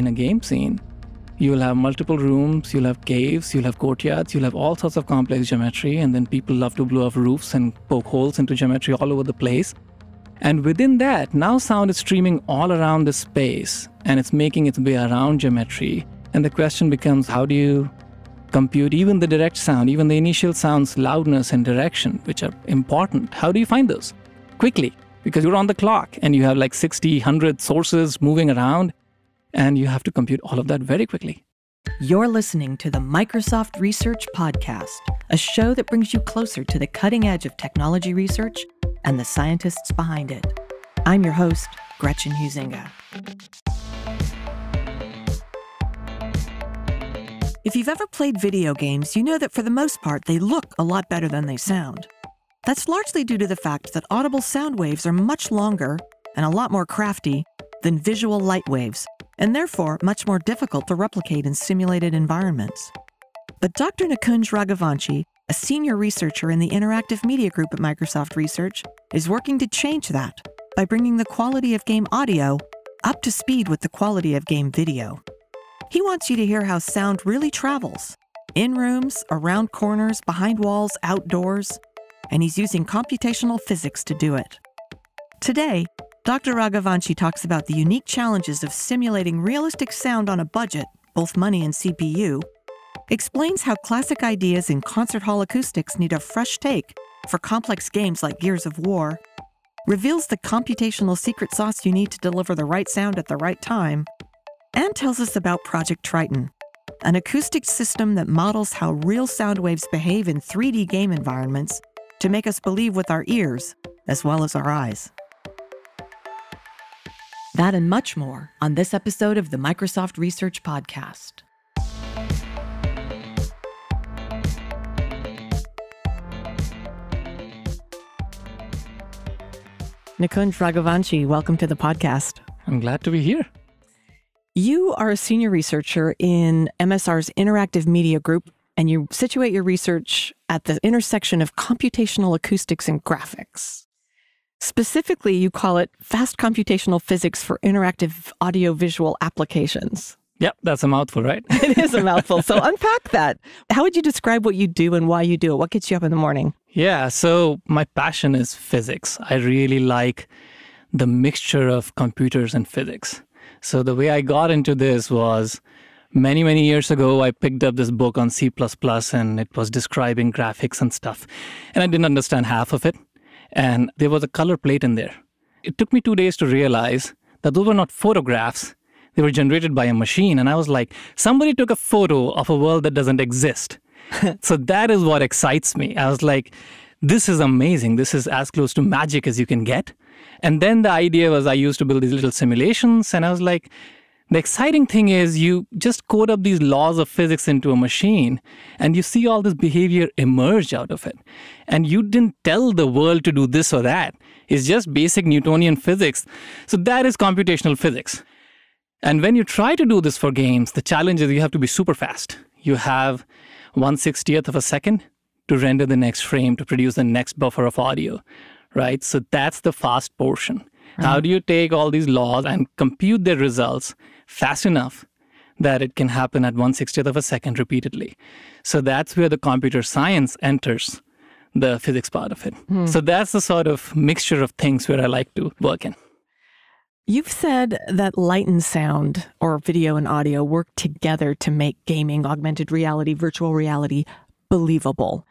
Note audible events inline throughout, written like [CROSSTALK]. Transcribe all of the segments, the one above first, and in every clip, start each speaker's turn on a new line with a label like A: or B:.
A: in a game scene, you'll have multiple rooms, you'll have caves, you'll have courtyards, you'll have all sorts of complex geometry, and then people love to blow off roofs and poke holes into geometry all over the place. And within that, now sound is streaming all around the space and it's making its way around geometry. And the question becomes how do you compute even the direct sound, even the initial sound's loudness and direction, which are important? How do you find those quickly? Because you're on the clock and you have like 60, 100 sources moving around, and you have to compute all of that very quickly.
B: You're listening to the Microsoft Research Podcast, a show that brings you closer to the cutting edge of technology research and the scientists behind it. I'm your host, Gretchen Huizinga. If you've ever played video games, you know that for the most part, they look a lot better than they sound. That's largely due to the fact that audible sound waves are much longer and a lot more crafty than visual light waves, and therefore much more difficult to replicate in simulated environments. But Dr. Nikunj Raghuvanshi, a senior researcher in the Interactive Media Group at Microsoft Research, is working to change that by bringing the quality of game audio up to speed with the quality of game video. He wants you to hear how sound really travels in rooms, around corners, behind walls, outdoors, and he's using computational physics to do it. Today, Dr. Raghuvanshi talks about the unique challenges of simulating realistic sound on a budget, both money and CPU, explains how classic ideas in concert hall acoustics need a fresh take for complex games like Gears of War, reveals the computational secret sauce you need to deliver the right sound at the right time, and tells us about Project Triton, an acoustic system that models how real sound waves behave in 3D game environments to make us believe with our ears as well as our eyes. That and much more on this episode of the Microsoft Research Podcast. Nikunj welcome to the podcast.
A: I'm glad to be here.
B: You are a senior researcher in MSR's Interactive Media Group, and you situate your research at the intersection of computational acoustics and graphics. Specifically, you call it fast computational physics for interactive audiovisual applications.
A: Yep, that's a mouthful, right? [LAUGHS]
B: it is a mouthful. So unpack that. How would you describe what you do and why you do it? What gets you up in the morning?
A: Yeah, so my passion is physics. I really like the mixture of computers and physics. So the way I got into this was many, many years ago, I picked up this book on C and it was describing graphics and stuff. And I didn't understand half of it and there was a color plate in there. It took me two days to realize that those were not photographs, they were generated by a machine. And I was like, somebody took a photo of a world that doesn't exist. [LAUGHS] so that is what excites me. I was like, this is amazing. This is as close to magic as you can get. And then the idea was I used to build these little simulations, and I was like, the exciting thing is you just code up these laws of physics into a machine and you see all this behavior emerge out of it. And you didn't tell the world to do this or that. It's just basic Newtonian physics. So that is computational physics. And when you try to do this for games, the challenge is you have to be super fast. You have 160th of a second to render the next frame to produce the next buffer of audio, right? So that's the fast portion. Mm-hmm. How do you take all these laws and compute their results fast enough that it can happen at 160th of a second repeatedly? So that's where the computer science enters the physics part of it. Mm. So that's the sort of mixture of things where I like to work in.
B: You've said that light and sound, or video and audio, work together to make gaming, augmented reality, virtual reality believable.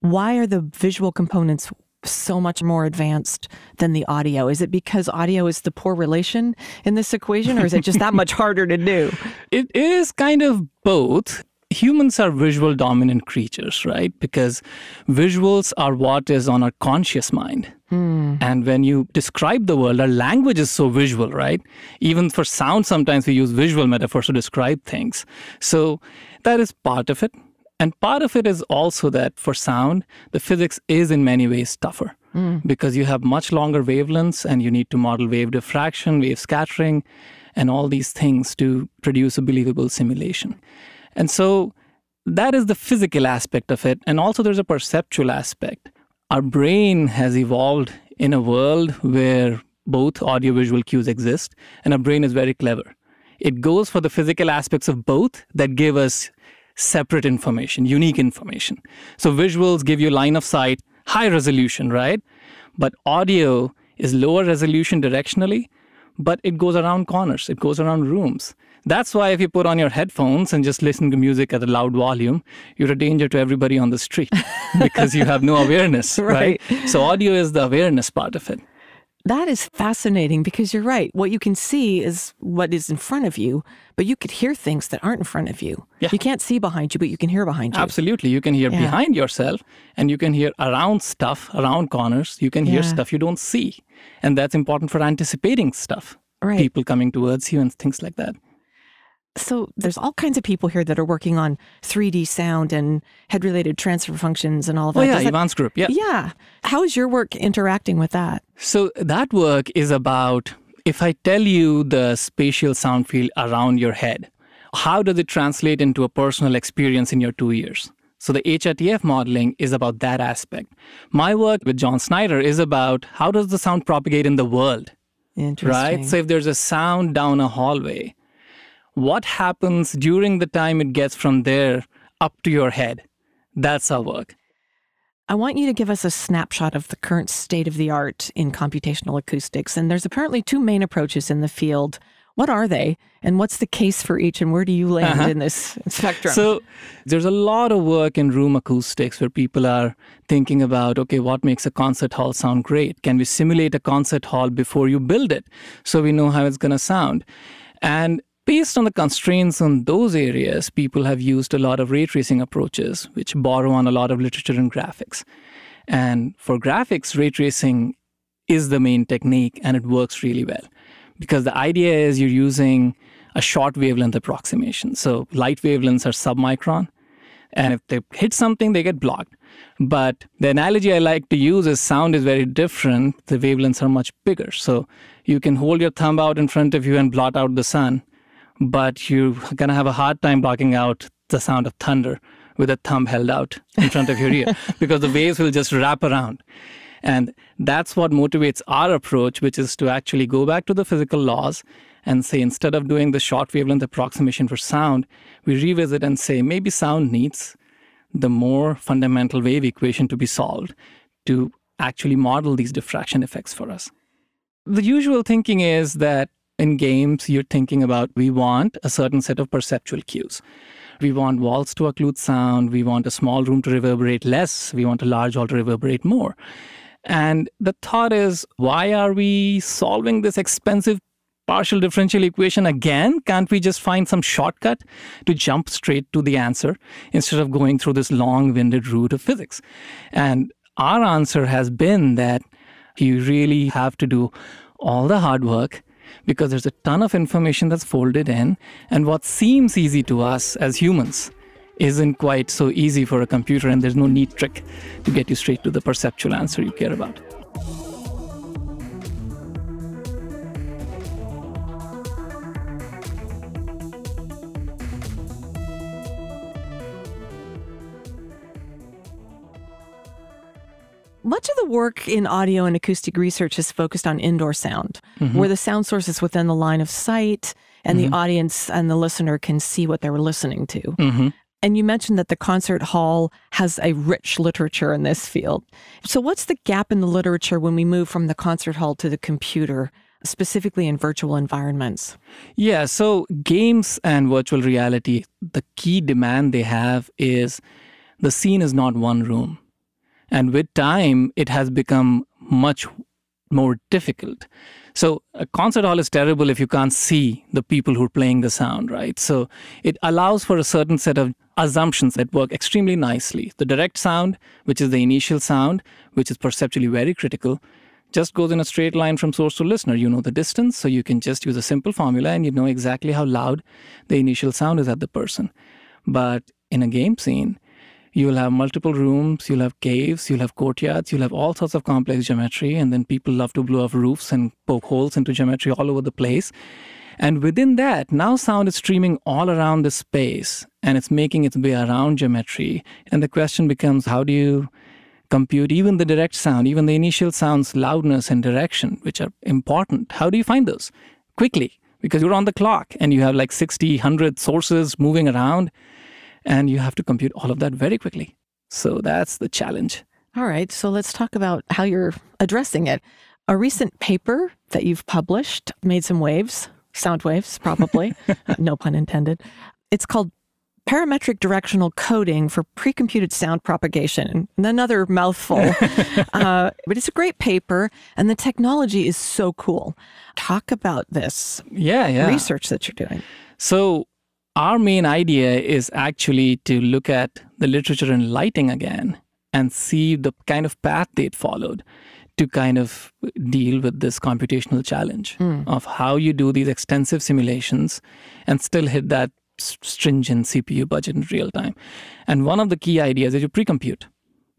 B: Why are the visual components so much more advanced than the audio? Is it because audio is the poor relation in this equation, or is it just that much [LAUGHS] harder to do?
A: It is kind of both. Humans are visual dominant creatures, right? Because visuals are what is on our conscious mind. Hmm. And when you describe the world, our language is so visual, right? Even for sound, sometimes we use visual metaphors to describe things. So that is part of it. And part of it is also that for sound, the physics is in many ways tougher mm. because you have much longer wavelengths and you need to model wave diffraction, wave scattering, and all these things to produce a believable simulation. And so that is the physical aspect of it. And also, there's a perceptual aspect. Our brain has evolved in a world where both audiovisual cues exist, and our brain is very clever. It goes for the physical aspects of both that give us separate information, unique information. So visuals give you line of sight, high resolution, right? But audio is lower resolution directionally, but it goes around corners, it goes around rooms. That's why if you put on your headphones and just listen to music at a loud volume, you're a danger to everybody on the street [LAUGHS] because you have no awareness, [LAUGHS] right. right? So audio is the awareness part of it.
B: That is fascinating because you're right. What you can see is what is in front of you, but you could hear things that aren't in front of you. Yeah. You can't see behind you, but you can hear behind you.
A: Absolutely. You can hear yeah. behind yourself and you can hear around stuff, around corners. You can hear yeah. stuff you don't see. And that's important for anticipating stuff. Right. People coming towards you and things like that.
B: So there's all kinds of people here that are working on 3D sound and head related transfer functions and all of oh,
A: that.
B: Oh,
A: yeah, Ivan's group. Yeah.
B: Yeah. How is your work interacting with that?
A: So that work is about if I tell you the spatial sound field around your head, how does it translate into a personal experience in your two ears? So the HRTF modeling is about that aspect. My work with John Snyder is about how does the sound propagate in the world?
B: Right?
A: So if there's a sound down a hallway, what happens during the time it gets from there up to your head. That's our work.
B: I want you to give us a snapshot of the current state of the art in computational acoustics. And there's apparently two main approaches in the field. What are they? And what's the case for each? And where do you land uh-huh. in this [LAUGHS] spectrum?
A: So, there's a lot of work in room acoustics where people are thinking about okay, what makes a concert hall sound great? Can we simulate a concert hall before you build it so we know how it's going to sound? And Based on the constraints on those areas, people have used a lot of ray tracing approaches, which borrow on a lot of literature in graphics. And for graphics, ray tracing is the main technique and it works really well. Because the idea is you're using a short wavelength approximation. So light wavelengths are submicron. And if they hit something, they get blocked. But the analogy I like to use is sound is very different. The wavelengths are much bigger. So you can hold your thumb out in front of you and blot out the sun but you're going to have a hard time blocking out the sound of thunder with a thumb held out in front of your ear [LAUGHS] because the waves will just wrap around. And that's what motivates our approach, which is to actually go back to the physical laws and say, instead of doing the short wavelength approximation for sound, we revisit and say, maybe sound needs the more fundamental wave equation to be solved to actually model these diffraction effects for us. The usual thinking is that in games, you're thinking about we want a certain set of perceptual cues. We want walls to occlude sound. We want a small room to reverberate less. We want a large hall to reverberate more. And the thought is, why are we solving this expensive partial differential equation again? Can't we just find some shortcut to jump straight to the answer instead of going through this long winded route of physics? And our answer has been that you really have to do all the hard work because there's a ton of information that's folded in, and what seems easy to us as humans isn't quite so easy for a computer, and there's no neat trick to get you straight to the perceptual answer you care about.
B: Much of the work in audio and acoustic research is focused on indoor sound, mm-hmm. where the sound source is within the line of sight and mm-hmm. the audience and the listener can see what they were listening to. Mm-hmm. And you mentioned that the concert hall has a rich literature in this field. So, what's the gap in the literature when we move from the concert hall to the computer, specifically in virtual environments?
A: Yeah, so games and virtual reality, the key demand they have is the scene is not one room. And with time, it has become much more difficult. So a concert hall is terrible if you can't see the people who are playing the sound, right? So it allows for a certain set of assumptions that work extremely nicely. The direct sound, which is the initial sound, which is perceptually very critical, just goes in a straight line from source to listener. You know the distance, so you can just use a simple formula and you know exactly how loud the initial sound is at the person. But in a game scene, You'll have multiple rooms, you'll have caves, you'll have courtyards, you'll have all sorts of complex geometry. And then people love to blow off roofs and poke holes into geometry all over the place. And within that, now sound is streaming all around the space and it's making its way around geometry. And the question becomes how do you compute even the direct sound, even the initial sound's loudness and direction, which are important? How do you find those quickly because you're on the clock and you have like 60, 100 sources moving around and you have to compute all of that very quickly. So that's the challenge.
B: All right. So let's talk about how you're addressing it. A recent paper that you've published made some waves, sound waves, probably, [LAUGHS] [LAUGHS] no pun intended. It's called Parametric Directional Coding for Precomputed Sound Propagation. Another mouthful, [LAUGHS] uh, but it's a great paper, and the technology is so cool. Talk about this
A: yeah, yeah.
B: research that you're doing.
A: So, our main idea is actually to look at the literature in lighting again and see the kind of path they'd followed to kind of deal with this computational challenge mm. of how you do these extensive simulations and still hit that stringent CPU budget in real time. And one of the key ideas is you pre-compute.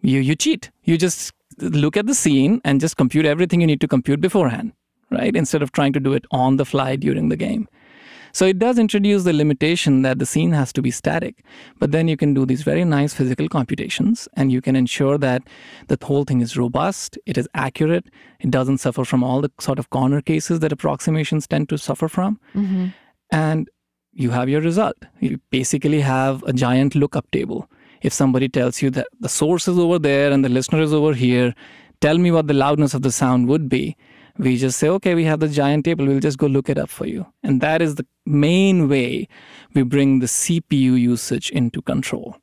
A: You you cheat. You just look at the scene and just compute everything you need to compute beforehand, right? Instead of trying to do it on the fly during the game. So it does introduce the limitation that the scene has to be static, but then you can do these very nice physical computations and you can ensure that the whole thing is robust, it is accurate, it doesn't suffer from all the sort of corner cases that approximations tend to suffer from. Mm-hmm. And you have your result. You basically have a giant lookup table. If somebody tells you that the source is over there and the listener is over here, tell me what the loudness of the sound would be. We just say, okay, we have the giant table, we'll just go look it up for you. And that is the main way we bring the CPU usage into control.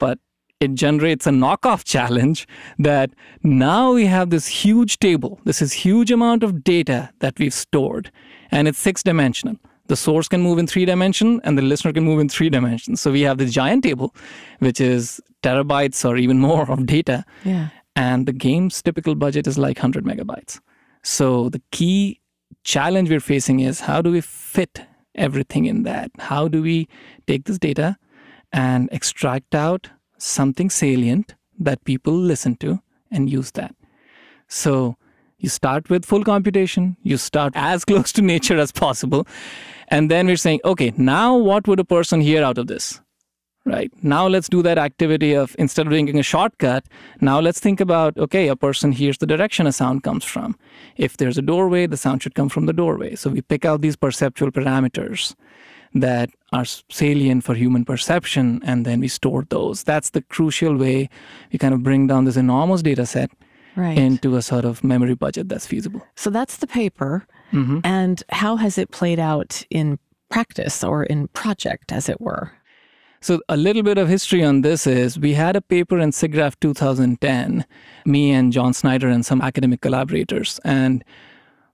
A: But it generates a knockoff [LAUGHS] challenge that now we have this huge table, this is huge amount of data that we've stored, and it's six dimensional the source can move in three dimension and the listener can move in three dimensions. So we have this giant table, which is terabytes or even [LAUGHS] more of data.
B: Yeah.
A: And the game's typical budget is like 100 megabytes. So the key challenge we're facing is how do we fit everything in that? How do we take this data and extract out something salient that people listen to and use that? So you start with full computation, you start [LAUGHS] as close to nature as possible. And then we're saying, okay, now what would a person hear out of this? Right. Now let's do that activity of instead of doing a shortcut, now let's think about okay, a person hears the direction a sound comes from. If there's a doorway, the sound should come from the doorway. So we pick out these perceptual parameters that are salient for human perception and then we store those. That's the crucial way we kind of bring down this enormous data set
B: right.
A: into a sort of memory budget that's feasible.
B: So that's the paper. Mm-hmm. And how has it played out in practice or in project, as it were?
A: So, a little bit of history on this is we had a paper in SIGGRAPH 2010, me and John Snyder and some academic collaborators. And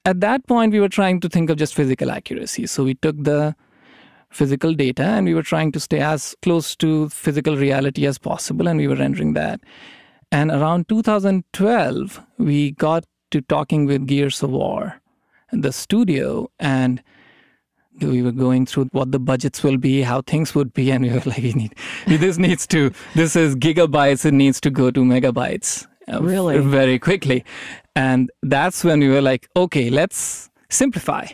A: at that point, we were trying to think of just physical accuracy. So, we took the physical data and we were trying to stay as close to physical reality as possible, and we were rendering that. And around 2012, we got to talking with Gears of War, the studio, and we were going through what the budgets will be, how things would be, and we were [LAUGHS] like, we need, this needs to, this is gigabytes, it needs to go to megabytes.
B: Uh, really?
A: Very quickly. And that's when we were like, okay, let's simplify.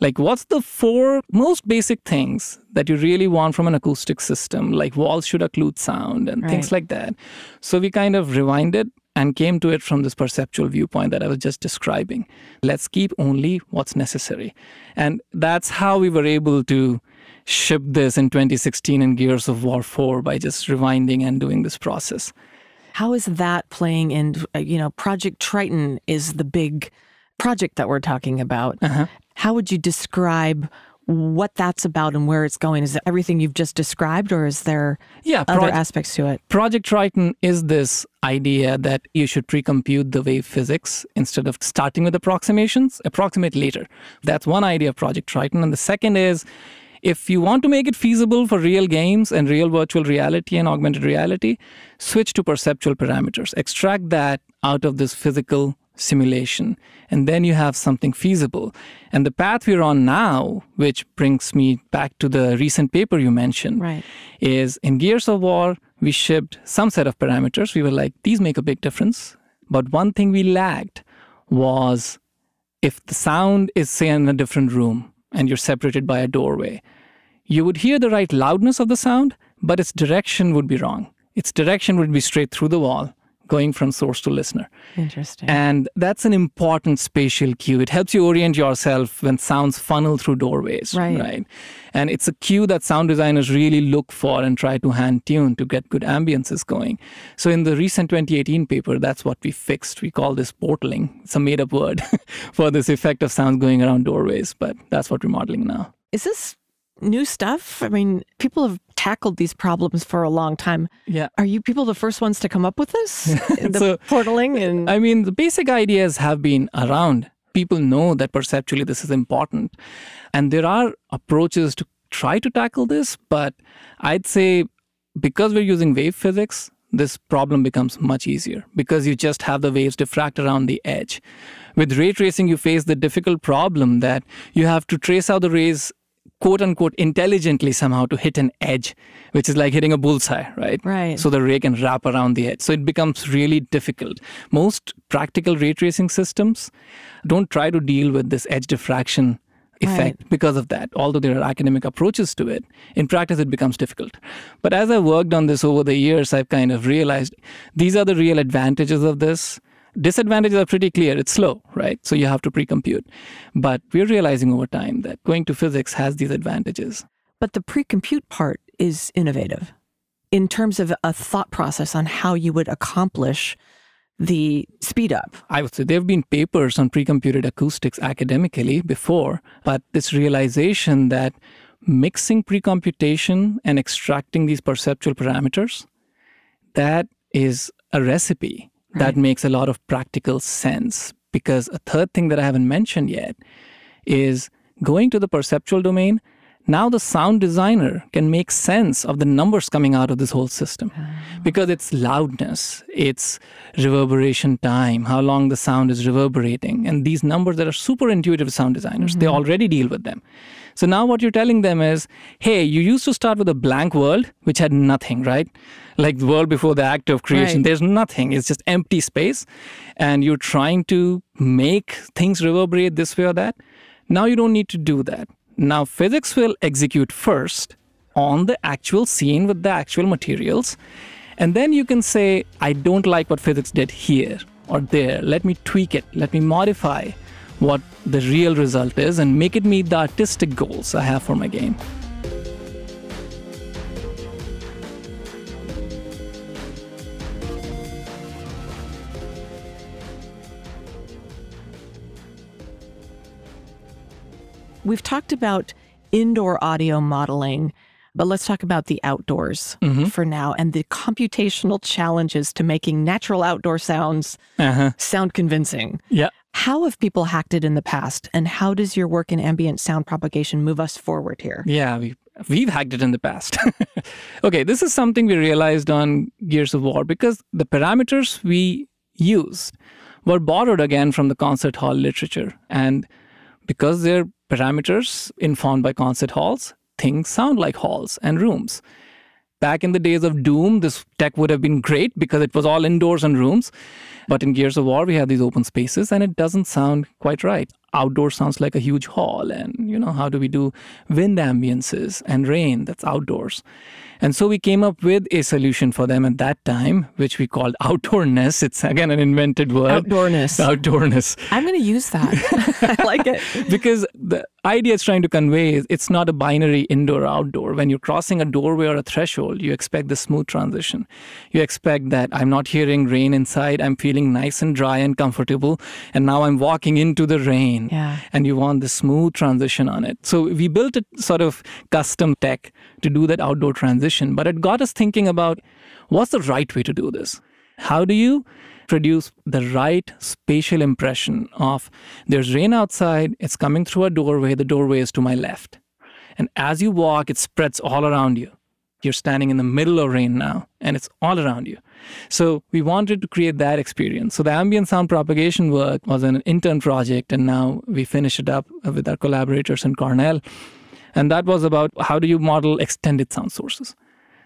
A: Like, what's the four most basic things that you really want from an acoustic system? Like, walls should occlude sound and right. things like that. So, we kind of rewinded and came to it from this perceptual viewpoint that I was just describing. Let's keep only what's necessary. And that's how we were able to ship this in 2016 in Gears of War 4 by just rewinding and doing this process.
B: How is that playing in, uh, you know, Project Triton is the big project that we're talking about. Uh-huh. How would you describe what that's about and where it's going? Is it everything you've just described, or is there yeah, other aspects to it?
A: Project Triton is this idea that you should pre-compute the wave physics instead of starting with approximations, approximate later. That's one idea of Project Triton. And the second is if you want to make it feasible for real games and real virtual reality and augmented reality, switch to perceptual parameters. Extract that out of this physical simulation. And then you have something feasible. And the path we're on now, which brings me back to the recent paper you mentioned,
B: right.
A: is in Gears of War, we shipped some set of parameters. We were like, these make a big difference. But one thing we lacked was if the sound is, say, in a different room and you're separated by a doorway, you would hear the right loudness of the sound, but its direction would be wrong. Its direction would be straight through the wall going from source to listener.
B: Interesting.
A: And that's an important spatial cue. It helps you orient yourself when sounds funnel through doorways.
B: Right.
A: Right. And it's a cue that sound designers really look for and try to hand tune to get good ambiances going. So in the recent 2018 paper, that's what we fixed. We call this portaling. It's a made up word [LAUGHS] for this effect of sounds going around doorways, but that's what we're modeling now.
B: Is this new stuff? I mean, people have tackled these problems for a long time.
A: Yeah.
B: Are you people the first ones to come up with this? [LAUGHS] the
A: So-
B: portaling and
A: I mean, the basic ideas have been around. People know that perceptually this is important. And there are approaches to try to tackle this, but I'd say because we're using wave physics, this problem becomes much easier because you just have the waves diffract around the edge. With ray tracing, you face the difficult problem that you have to trace out the rays quote unquote intelligently somehow to hit an edge, which is like hitting a bullseye, right?
B: Right.
A: So the ray can wrap around the edge. So it becomes really difficult. Most practical ray tracing systems don't try to deal with this edge diffraction effect because of that. Although there are academic approaches to it, in practice it becomes difficult. But as I worked on this over the years, I've kind of realized these are the real advantages of this. Disadvantages are pretty clear. It's slow, right? So you have to pre-compute. But we're realizing over time that going to physics has these advantages.
B: but the pre-compute part is innovative in terms of a thought process on how you would accomplish the speed up.
A: I would say there have been papers on pre-computed acoustics academically before, but this realization that mixing pre-computation and extracting these perceptual parameters, that is a recipe that makes a lot of practical sense. Because a third thing that I haven't mentioned yet is going to the perceptual domain. Now the sound designer can make sense of the numbers coming out of this whole system ah. because it's loudness, it's reverberation time, how long the sound is reverberating, and these numbers that are super intuitive to sound designers, they mm-hmm. already deal with them. So now what you're telling them is, hey, you used to start with a blank world which had nothing, right? Like the world before the act of creation,
B: Right.
A: there's nothing. It's just empty space, and you're trying to make things reverberate this way or that. Now you don't need to do that. Now physics will execute first on the actual scene with the actual materials. And then you can say, I don't like what physics did here or there. Let me tweak it. Let me modify what the real result is and make it meet the artistic goals I have for my game.
B: We've talked about indoor audio modeling, but let's talk about the outdoors
A: Mm-hmm.
B: for now and the computational challenges to making natural outdoor sounds
A: Uh-huh.
B: sound convincing.
A: Yeah.
B: How have people hacked it in the past, and how does your work in ambient sound propagation move us forward here?
A: Yeah, we, we've hacked it in the past. [LAUGHS] okay, this is something we realized on Gears of War because the parameters we used were borrowed again from the concert hall literature. And because they're parameters informed by concert halls, things sound like halls and rooms. Back in the days of Doom, this tech would have been great because it was all indoors and rooms. But in Gears of War, we have these open spaces and it doesn't sound quite right. Outdoor sounds like a huge hall. And, you know, how do we do wind ambiances and rain? That's outdoors. And so we came up with a solution for them at that time, which we called outdoorness. It's again an invented word.
B: Outdoorness.
A: Outdoorness.
B: I'm going to use that. [LAUGHS] I like it.
A: because the idea it's trying to convey is it's not a binary indoor outdoor. When you're crossing a doorway or a threshold, you expect the smooth transition. You expect that I'm not hearing rain inside, I'm feeling nice and dry and comfortable, and now I'm walking into the rain.
B: Yeah.
A: And you want the smooth transition on it. So we built a sort of custom tech to do that outdoor transition, but it got us thinking about what's the right way to do this? How do you produce the right spatial impression of there's rain outside, it's coming through a doorway, the doorway is to my left. And as you walk, it spreads all around you. You're standing in the middle of rain now, and it's all around you. So we wanted to create that experience. So the ambient sound propagation work was an intern project, and now we finished it up with our collaborators in Cornell. And that was about how do you model extended sound sources.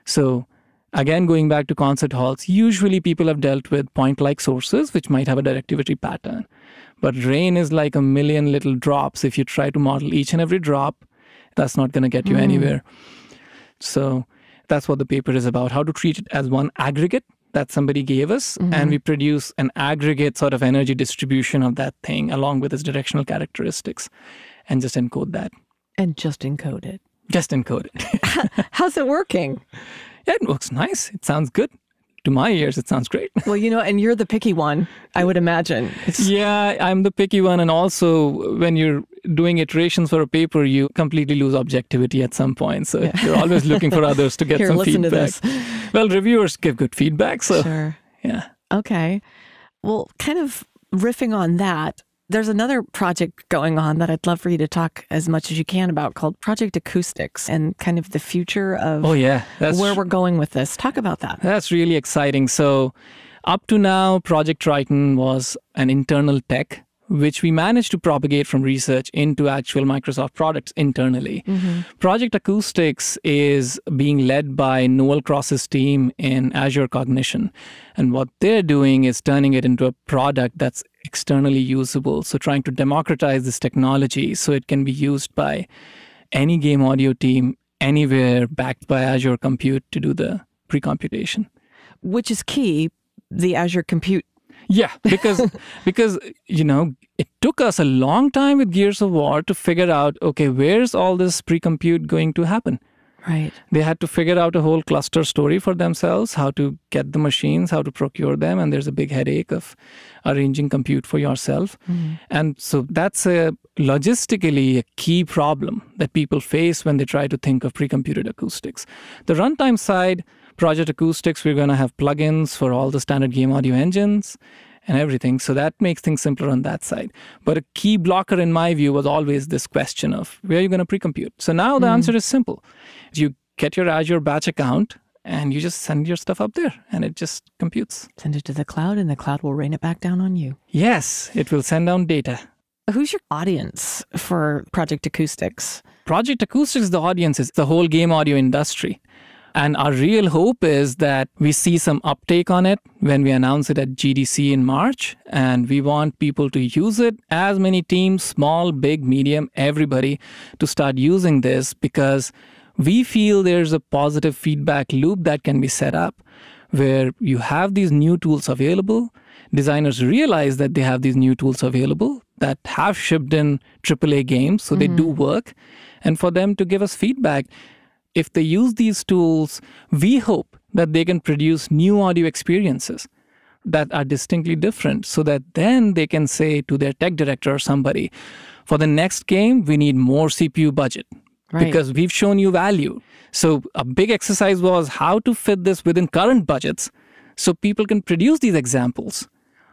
A: So again, going back to concert halls, usually people have dealt with point-like sources, which might have a directivity pattern. But rain is like a million little drops. If you try to model each and every drop, that's not going to get you hmm. anywhere. So that's what the paper is about how to treat it as one aggregate that somebody gave us
B: Mm-hmm.
A: and we produce an aggregate sort of energy distribution of that thing along with its directional characteristics and just encode that.
B: And just encode it.
A: Just encode it. [LAUGHS] [LAUGHS]
B: How's it working?
A: It looks nice. It sounds good. To my ears, it sounds great. [LAUGHS]
B: Well, you know, and you're the picky one, I would imagine. It's,
A: yeah, I'm the picky one. And also, when you're doing iterations for a paper, you completely lose objectivity at some point. So you're always looking for others to get [LAUGHS]
B: Here,
A: some feedback.
B: this.
A: Well, reviewers give good feedback. So,
B: Sure.
A: yeah.
B: Okay. Well, kind of riffing on that, there's another project going on that I'd love for you to talk as much as you can about called Project Acoustics and kind of the future of
A: Oh, yeah. That's
B: where we're going with this. Talk about that.
A: That's really exciting. So, up to now, Project Triton was an internal tech, which we managed to propagate from research into actual Microsoft products internally. Mm-hmm. Project Acoustics is being led by Noel Cross's team in Azure Cognition. And what they're doing is turning it into a product that's externally usable. So, trying to democratize this technology so it can be used by any game audio team anywhere backed by Azure Compute to do the pre-computation.
B: Which is key, the Azure Compute.
A: Yeah, because [LAUGHS] because you know it took us a long time with Gears of War to figure out okay where's all this pre-compute going to happen.
B: Right.
A: They had to figure out a whole cluster story for themselves, how to get the machines, how to procure them, and there's a big headache of arranging compute for yourself. Mm-hmm. And so that's a logistically a key problem that people face when they try to think of pre-computed acoustics. The runtime side, Project Acoustics, we're going to have plugins for all the standard game audio engines and everything. So that makes things simpler on that side. But a key blocker, in my view, was always this question of where are you going to pre compute? So now the mm-hmm. answer is simple. You get your Azure batch account and you just send your stuff up there and it just computes.
B: Send it to the cloud and the cloud will rain it back down on you.
A: Yes, it will send down data.
B: Who's your audience for Project Acoustics?
A: Project Acoustics, the audience is the whole game audio industry. And our real hope is that we see some uptake on it when we announce it at GDC in March. And we want people to use it, as many teams, small, big, medium, everybody, to start using this because we feel there's a positive feedback loop that can be set up where you have these new tools available. Designers realize that they have these new tools available that have shipped in AAA games, so they mm-hmm. do work. And for them to give us feedback, if they use these tools, we hope that they can produce new audio experiences that are distinctly different so that then they can say to their tech director or somebody, for the next game, we need more CPU budget
B: Right.
A: because we've shown you value. So a big exercise was how to fit this within current budgets so people can produce these examples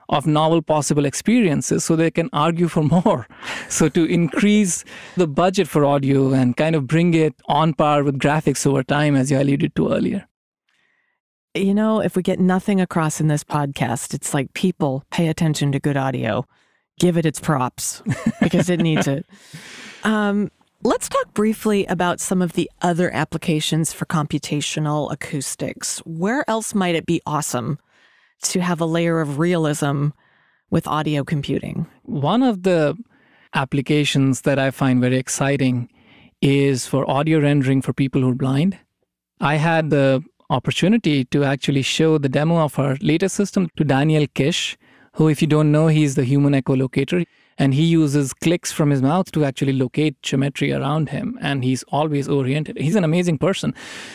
A: of novel possible experiences so they can argue for [LAUGHS] more. So to increase the budget for audio and kind of bring it on par with graphics over time, as you alluded to earlier.
B: You know, if we get nothing across in this podcast, it's like people pay attention to good audio, give it its props because it needs it. [LAUGHS] Um, let's talk briefly about some of the other applications for computational acoustics. Where else might it be awesome to have a layer of realism with audio computing?
A: One of the applications that I find very exciting is for audio rendering for people who are blind. I had the opportunity to actually show the demo of our latest system to Daniel Kish, who, if you don't know, he's the human echolocator. And he uses clicks from his mouth to actually locate geometry around him. And he's always oriented. He's an amazing person.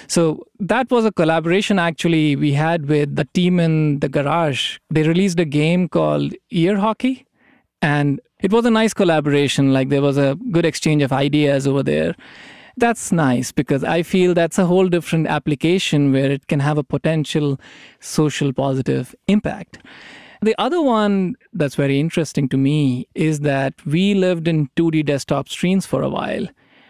A: So that was a collaboration actually we had with the team in the garage. They released a game called Ear Hockey. And it was a nice collaboration. Like there was a good exchange of ideas over there. That's nice because I feel that's a whole different application where it can have a potential social positive impact. The other one that's very interesting to me is that we lived in 2D desktop screens for a while,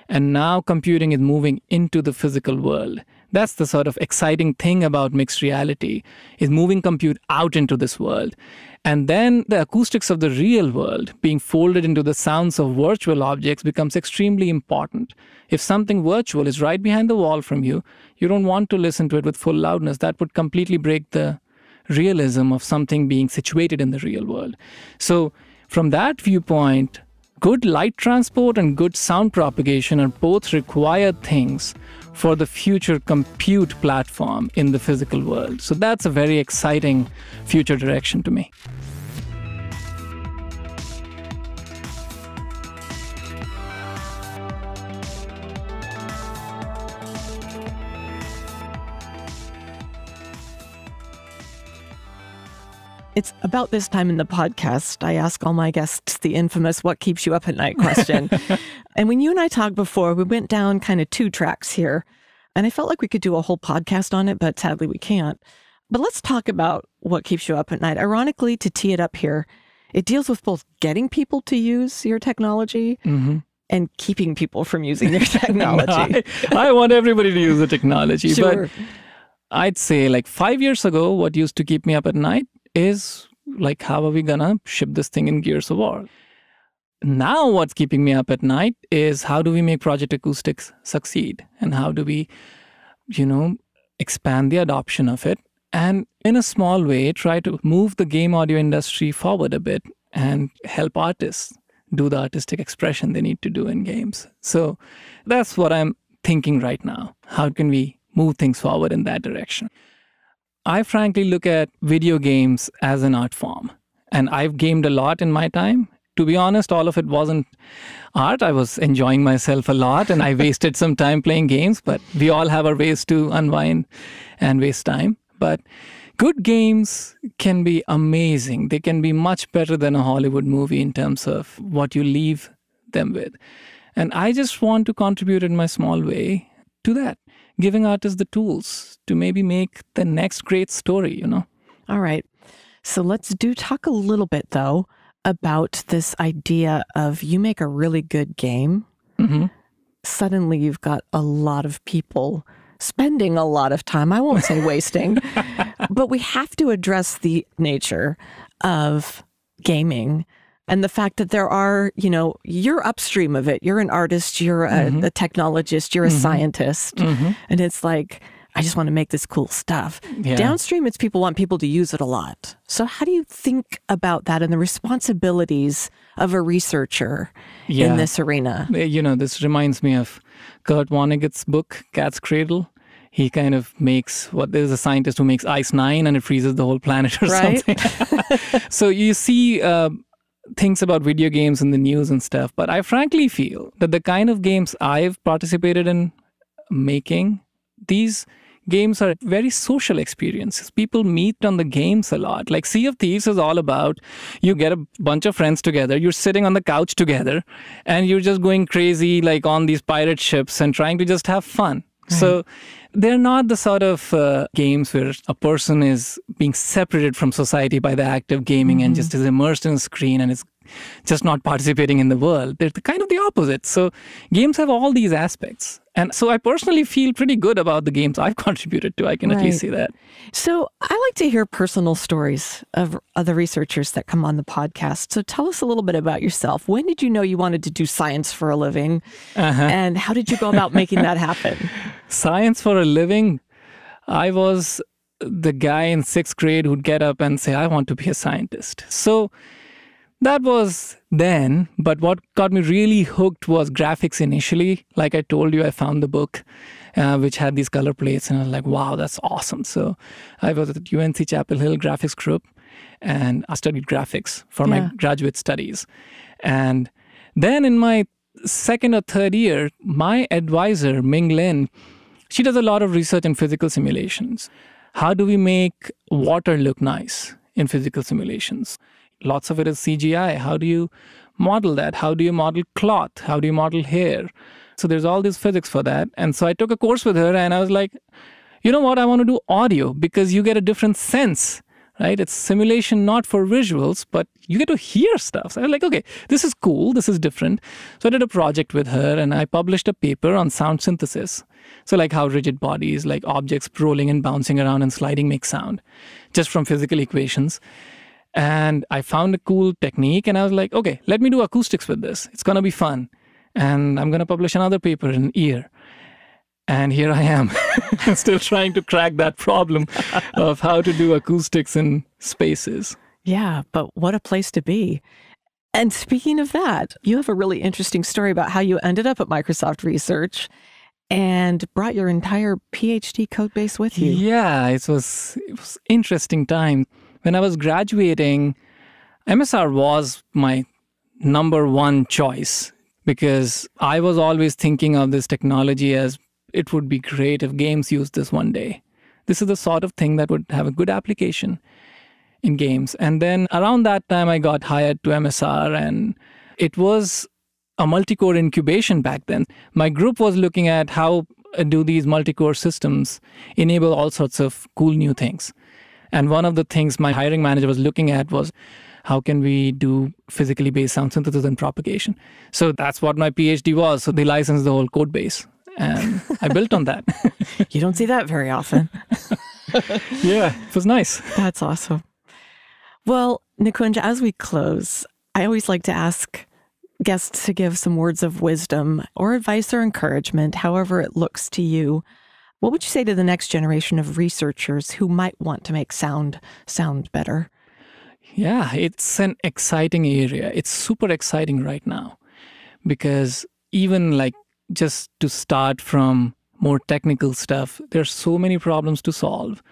A: and now computing is moving into the physical world. That's the sort of exciting thing about mixed reality is moving compute out into this world. And then the acoustics of the real world being folded into the sounds of virtual objects becomes extremely important. If something virtual is right behind the wall from you, you don't want to listen to it with full loudness. That would completely break the realism of something being situated in the real world. So, from that viewpoint, good light transport and good sound propagation are both required things for the future compute platform in the physical world. So that's a very exciting future direction to me.
B: It's about this time in the podcast. I ask all my guests the infamous what keeps you up at night question. [LAUGHS] and when you and I talked before, we went down kind of two tracks here. And I felt like we could do a whole podcast on it, but sadly we can't. But let's talk about what keeps you up at night. Ironically, to tee it up here, it deals with both getting people to use your technology mm-hmm. and keeping people from using your [LAUGHS] technology.
A: no, I, I, want everybody to use the technology. Sure. But I'd say, like five years ago, what used to keep me up at night is like, how are we gonna ship this thing in Gears of War? Now, what's keeping me up at night is how do we make Project Acoustics succeed? And how do we, you know, expand the adoption of it? And in a small way, try to move the game audio industry forward a bit and help artists do the artistic expression they need to do in games. So that's what I'm thinking right now. How can we move things forward in that direction? I frankly look at video games as an art form. And I've gamed a lot in my time. To be honest, all of it wasn't art. I was enjoying myself a lot and I wasted some time playing games, but we all have our ways to unwind and waste time. But good games can be amazing. They can be much better than a Hollywood movie in terms of what you leave them with. And I just want to contribute in my small way to that giving artists the tools to maybe make the next great story, you know?
B: All right. So let's do talk a little bit though about this idea of you make a really good game. Mm-hmm. Suddenly you've got a lot of people spending a lot of time. I won't say [LAUGHS] wasting, but we have to address the nature of gaming and the fact that there are, you know, you're upstream of it. You're an artist, you're a, mm-hmm. a technologist, you're a mm-hmm. scientist. Mm-hmm. And it's like, I just want to make this cool stuff. Yeah. Downstream, it's people want people to use it a lot. So, how do you think about that and the responsibilities of a researcher yeah. in this arena?
A: You know, this reminds me of Kurt Vonnegut's book, Cat's Cradle he kind of makes what there's a scientist who makes ice nine and it freezes the whole planet [LAUGHS] or right? something. [LAUGHS] so you see uh, things about video games in the news and stuff, but I frankly feel that the kind of games I've participated in making, these games are very social experiences. People meet on the games a lot. Like Sea of Thieves is all about you get a bunch of friends together, you're sitting on the couch together, and you're just going crazy like on these pirate ships and trying to just have fun. Right. So they're not the sort of uh, games where a person is being separated from society by the act of gaming mm-hmm. and just is immersed in a screen and is just not participating in the world. They're the kind of the opposite. So games have all these aspects. And so I personally feel pretty good about the games I've [LAUGHS] contributed to. I can right. at least say that.
B: So I like to hear personal stories of other researchers that come on the podcast. So tell us a little bit about yourself. When did you know you wanted to do science for a living? Uh-huh. And how did you go about making that happen? [LAUGHS]
A: Science for a living? I was the guy in sixth grade who'd get up and say, I want to be a scientist. So that was then, but what got me really hooked was graphics initially. Like I told you, I found the book. Uh, which had these color plates, and I was like, wow, that's awesome. So I was at UNC Chapel Hill Graphics Group, and I studied graphics for yeah. my graduate studies. And then in my second or third year, my advisor, Ming Lin, she does a lot of research in physical simulations. How do we make water look nice in physical simulations? Lots of it is CGI. How do you model that? How do you model cloth? How do you model hair? So there's all this physics for that. And so I took a course with her and I was like, you know what? I want to do audio because you get a different sense, right? It's simulation not for visuals, but you get to hear stuff. So I was like, okay, this is cool. This is different. So I did a project with her and I published a paper on sound synthesis. So, like how rigid bodies, like objects rolling and bouncing around and sliding, make sound just from physical equations. And I found a cool technique and I was like, okay, let me do acoustics with this. It's going to be fun. And I'm going to publish another paper in a year. And here I am, [LAUGHS] still trying to crack that problem [LAUGHS] of how to do acoustics in spaces.
B: Yeah, but what a place to be. And speaking of that, you have a really interesting story about how you ended up at Microsoft Research and brought your entire PhD code base with you.
A: Yeah, it was it was interesting time. When I was graduating, MSR was my number one choice because I was always thinking of this technology as it would be great if games used this one day. This is the sort of thing that would have a good application in games. And then around that time, I got hired to MSR, and it was a multi core incubation back then. My group was looking at how do these multi core systems enable all sorts of cool new things. And one of the things my hiring manager was looking at was how can we do physically based sound synthesis and propagation. So that's what my PhD was. So they licensed the whole code base and I built on that. [LAUGHS]
B: you don't see that very often. [LAUGHS]
A: yeah, it was nice.
B: That's awesome. Well, Nikunj, as we close, I always like to ask guests to give some words of wisdom or advice or encouragement, however it looks to you. What would you say to the next generation of researchers who might want to make sound sound better?
A: Yeah, it's an exciting area. It's super exciting right now because even like just to start from more technical stuff, there's so many problems to solve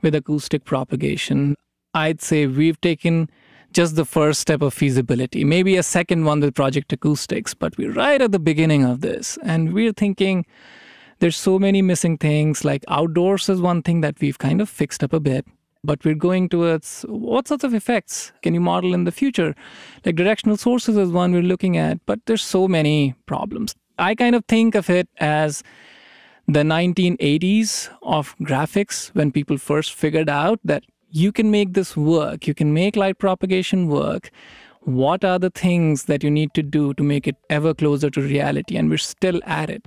A: with acoustic propagation. I'd say we've taken just the first step of feasibility, maybe a second one with Project Acoustics, but we're right at the beginning of this. And we're thinking there's so many missing things, like outdoors is one thing that we've kind of fixed up a bit. But we're going towards what sorts of effects can you model in the future? Like directional sources is one we're looking at, but there's so many problems. I kind of think of it as the 1980s of graphics when people first figured out that you can make this work, you can make light propagation work. What are the things that you need to do to make it ever closer to reality? And we're still at it.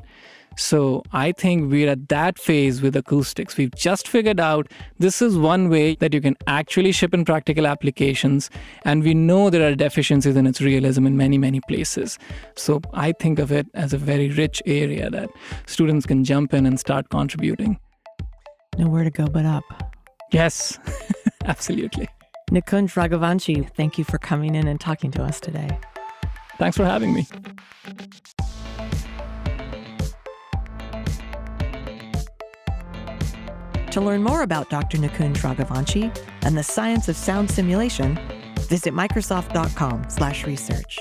A: So I think we're at that phase with acoustics. We've just figured out this is one way that you can actually ship in practical applications. And we know there are deficiencies in its realism in many, many places. So I think of it as a very rich area that students can jump in and start contributing.
B: Nowhere to go but up.
A: Yes, [LAUGHS] absolutely.
B: Nikunj Raghuvanshi, thank you for coming in and talking to us today.
A: Thanks for having me.
B: To learn more about Dr. Nikunj Raghuvanshi and the science of sound simulation, visit microsoft.com/research.